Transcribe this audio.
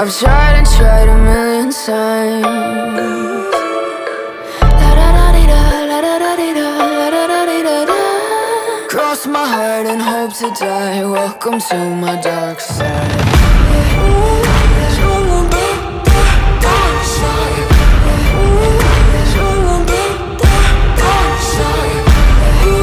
I've tried and tried a million times. Cross my heart and hope to die. Welcome to my dark side